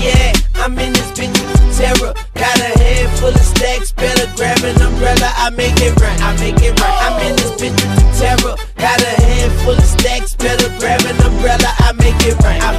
yeah, I'm in this bitch with terror. Got a head full of stacks, better grab an umbrella. I make it right, I make it right. I'm in this bitch with terror. Got a head full of stacks, better grab an umbrella. I make it right, I